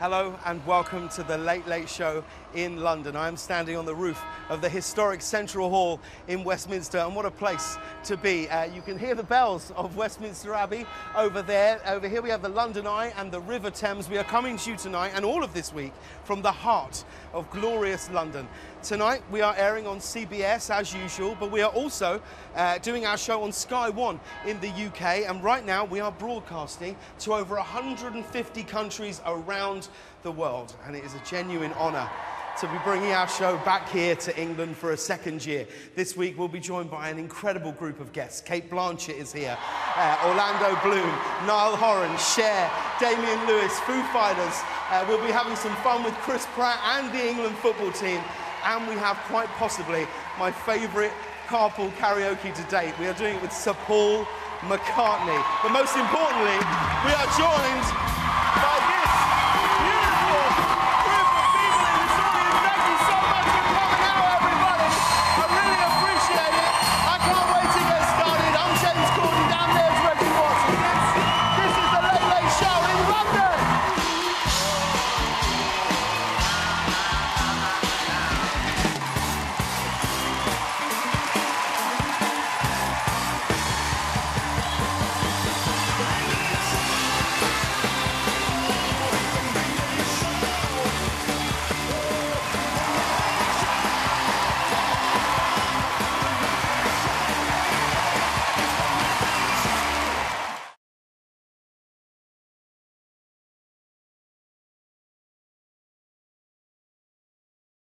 Hello and welcome to the Late Late Show in London. I am standing on the roof of the historic Central Hall in Westminster, and what a place to be. Uh, you can hear the bells of Westminster Abbey over there. Over here we have the London Eye and the River Thames. We are coming to you tonight and all of this week from the heart of glorious London. Tonight we are airing on CBS as usual, but we are also uh, doing our show on Sky One in the UK, and right now we are broadcasting to over 150 countries around the world, and it is a genuine honour to be bringing our show back here to England for a second year. This week we'll be joined by an incredible group of guests. Cate Blanchett is here, uh, Orlando Bloom, Niall Horan, Cher, Damian Lewis, Foo Fighters. Uh, we'll be having some fun with Chris Pratt and the England football team. And we have quite possibly my favourite carpool karaoke to date. We are doing it with Sir Paul McCartney. But most importantly, we are joined